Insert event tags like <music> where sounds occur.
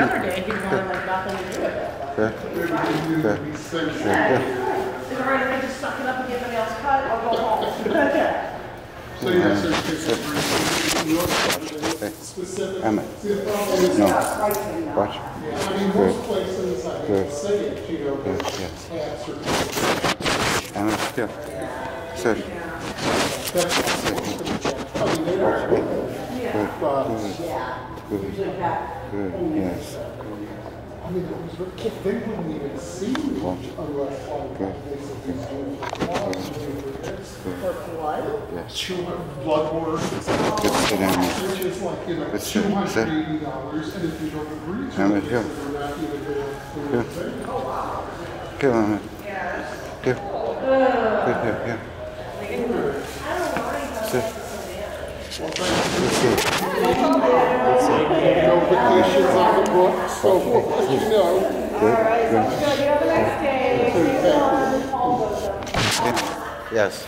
would like nothing to do with it. Good. Good. Good. Is it all right if I just suck it up and get my nails cut or go home? <laughs> Okay. So yes, there's you look at specific. Emmett. See, the problem is, No. I Watch. mean, most places, I Good. would say it, you know, Good. have Yes. certain. Emmett. Here. Sit. That's I mean, they are, Good. Good. Good. Yes. I mean, it they wouldn't even see Watch. unless like Good. For blood? Yes. Two hundred blood work, Good. Sit down. which is like, you know, Good. two Sit. hundred Sit. eighty dollars, and if you don't agree to it, you're not even going to. Here, Emmett. Here. Good. Here. Here. Sit. Good. Sit. Vacations on the books, so, you know. Good. Good. Good, you have a nice day. Yes.